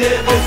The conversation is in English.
Never